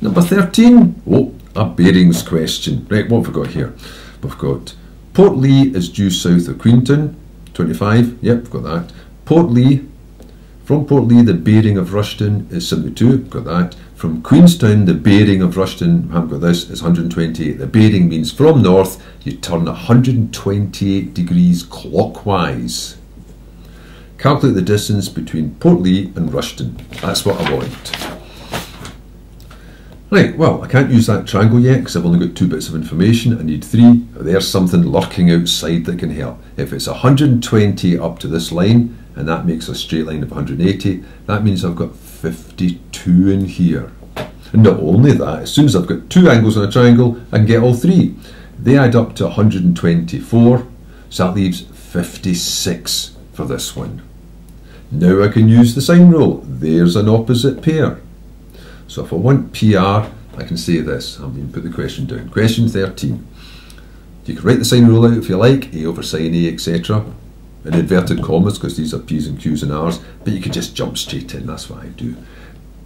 Number 13. Oh, a bearings question. Right, what have we got here? We've got Port Lee is due south of Queenstown. 25. Yep, we've got that. Port Lee, From Port Lee, the bearing of Rushton is 72. Got that. From Queenstown, the bearing of Rushton, I haven't got this, is 128. The bearing means from north, you turn 128 degrees clockwise. Calculate the distance between Port Lee and Rushton. That's what I want. Right, well, I can't use that triangle yet because I've only got two bits of information. I need three. There's something lurking outside that can help. If it's 120 up to this line, and that makes a straight line of 180, that means I've got 52 in here. And not only that, as soon as I've got two angles on a triangle, I can get all three. They add up to 124, so that leaves 56 for this one. Now I can use the sine rule. There's an opposite pair. So if I want PR, I can say this. I'm going to put the question down. Question 13. You can write the sine rule out if you like, A over sine A, etc. In inverted commas, because these are P's and Q's and R's, but you could just jump straight in, that's what I do.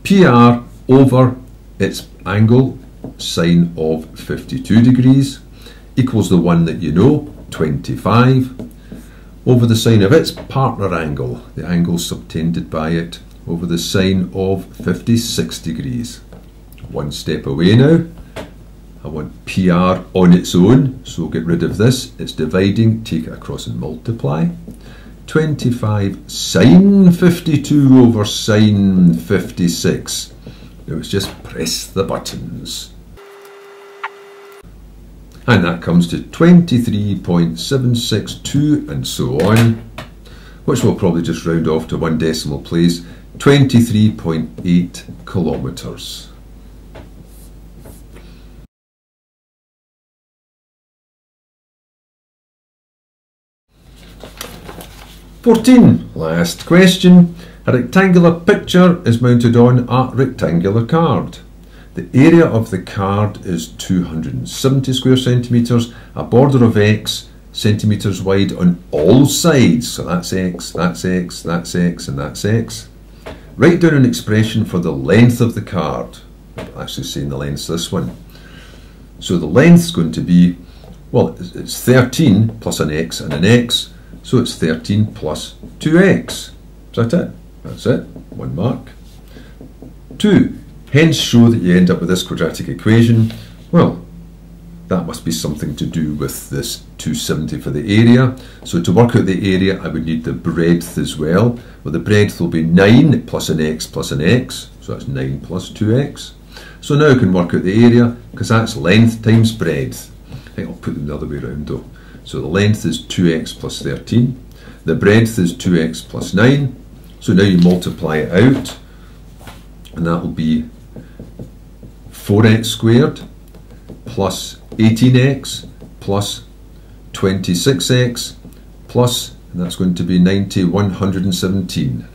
PR over its angle, sine of 52 degrees, equals the one that you know, 25, over the sine of its partner angle, the angle subtended by it, over the sine of 56 degrees. One step away now. I want PR on its own, so get rid of this. It's dividing, take it across and multiply. 25 sine 52 over sine 56. Now it's just press the buttons. And that comes to 23.762 and so on, which we'll probably just round off to one decimal place, 23.8 kilometres. Fourteen, last question. A rectangular picture is mounted on a rectangular card. The area of the card is 270 square centimetres, a border of X centimetres wide on all sides. So that's X, that's X, that's X, and that's X. Write down an expression for the length of the card. I'm actually saying the length's this one. So the length's going to be, well, it's 13 plus an X and an X, so it's 13 plus 2X. Is that it? That's it. One mark. Two. Hence show that you end up with this quadratic equation. Well, that must be something to do with this 270 for the area. So to work out the area, I would need the breadth as well. Well, the breadth will be 9 plus an x plus an x, so that's 9 plus 2x. So now I can work out the area, because that's length times breadth. I think I'll put them the other way around though. So the length is 2x plus 13. The breadth is 2x plus 9. So now you multiply it out, and that will be 4x squared plus 18x plus 26x plus, and that's going to be 90, 117.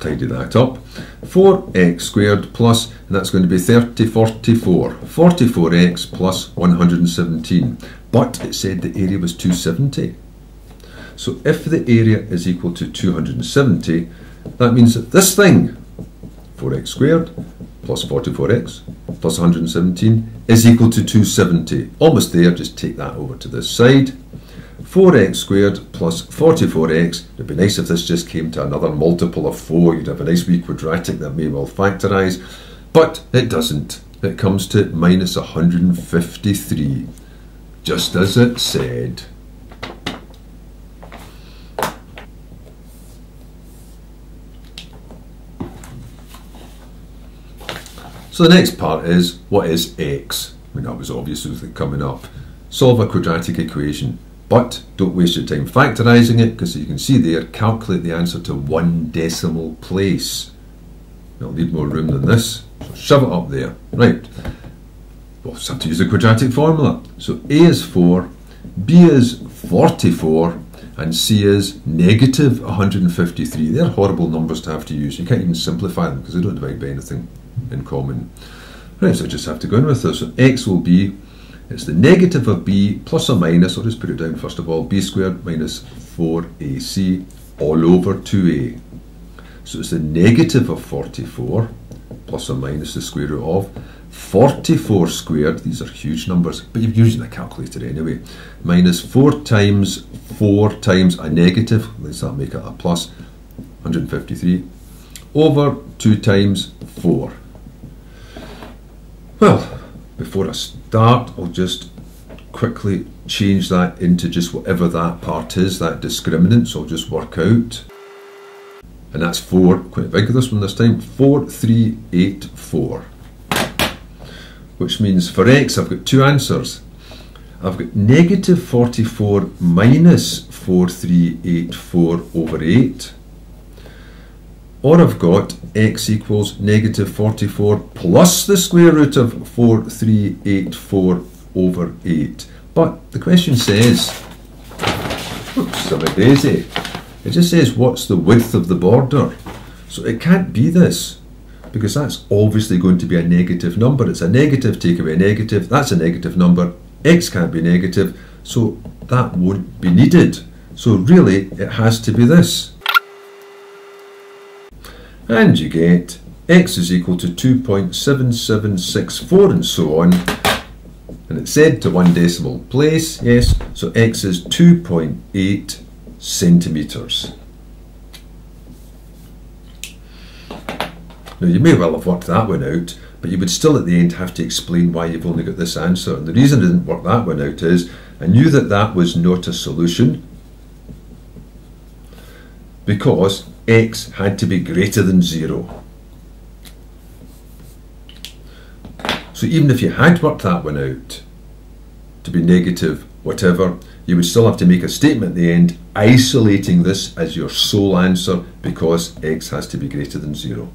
tidy that up. 4x squared plus, and that's going to be 30, 44. 44x plus 117. But it said the area was 270. So if the area is equal to 270, that means that this thing, 4x squared plus 44x plus 117 is equal to 270. Almost there, just take that over to this side. 4x squared plus 44x. It'd be nice if this just came to another multiple of 4. You'd have a nice wee quadratic that may well factorise. But it doesn't. It comes to minus 153. Just as it said. So the next part is, what is x? I mean, that was obvious with it coming up. Solve a quadratic equation, but don't waste your time factorising it, because as you can see there, calculate the answer to one decimal place. You'll need more room than this, so shove it up there. Right, we'll have to use the quadratic formula. So A is 4, B is 44, and C is negative 153. They're horrible numbers to have to use. You can't even simplify them because they don't divide by anything in common. Right, so I just have to go in with this. So x will be, it's the negative of b plus or minus, I'll just put it down first of all, b squared minus 4ac all over 2a. So it's the negative of 44 plus or minus the square root of 44 squared, these are huge numbers, but you're using a calculator anyway, minus 4 times 4 times a negative, let's that make it a plus, 153, over 2 times 4. Well, before I start, I'll just quickly change that into just whatever that part is, that discriminant, so I'll just work out. And that's 4, quite big this one this time, 4384. Which means for x I've got two answers. I've got negative 44 minus 4384 over 8 or I've got x equals negative 44 plus the square root of 4384 over 8. But the question says, oops, silly daisy, it just says what's the width of the border. So it can't be this, because that's obviously going to be a negative number. It's a negative, take away a negative, that's a negative number, x can't be negative, so that won't be needed. So really, it has to be this and you get x is equal to 2.7764 and so on. And it's said to one decimal place yes. So x is 2.8 centimetres now you may well have worked that one out but you would still at the end have to explain why you've only got this answer. And the reason I didn't work that one out is I knew that that was not a solution. Because x had to be greater than 0. So even if you had worked that one out to be negative whatever, you would still have to make a statement at the end isolating this as your sole answer because x has to be greater than 0.